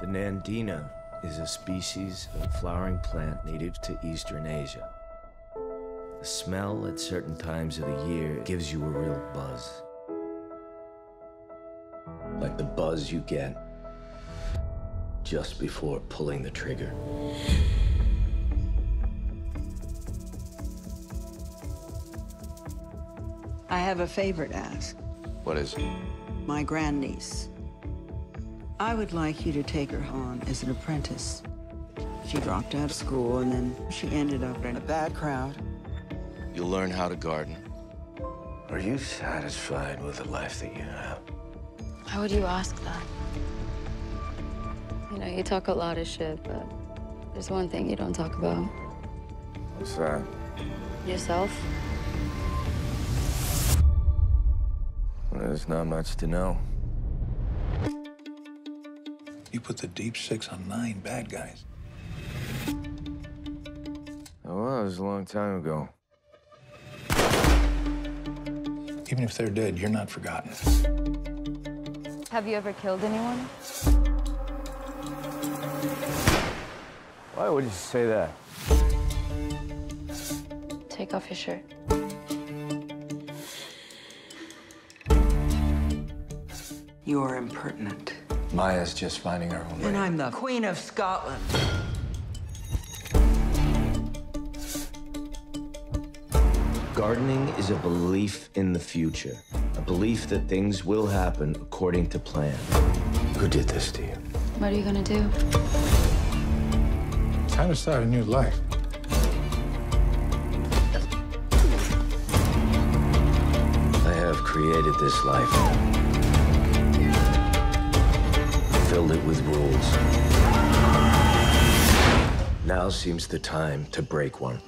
The Nandina is a species of flowering plant native to Eastern Asia. The smell at certain times of the year gives you a real buzz. Like the buzz you get just before pulling the trigger. I have a favor to ask. What is it? My grandniece. I would like you to take her on as an apprentice. She dropped out of school and then she ended up in a bad crowd. You'll learn how to garden. Are you satisfied with the life that you have? How would you ask that? You know, you talk a lot of shit, but there's one thing you don't talk about. What's that? Yourself. Well, there's not much to know. You put the deep six on nine bad guys. Oh, well, it was a long time ago. Even if they're dead, you're not forgotten. Have you ever killed anyone? Why would you say that? Take off your shirt. You're impertinent. Maya's just finding her own way. And I'm the Queen of Scotland. Gardening is a belief in the future, a belief that things will happen according to plan. Who did this to you? What are you gonna do? Time to start a new life. I have created this life, filled it with rules. Now seems the time to break one.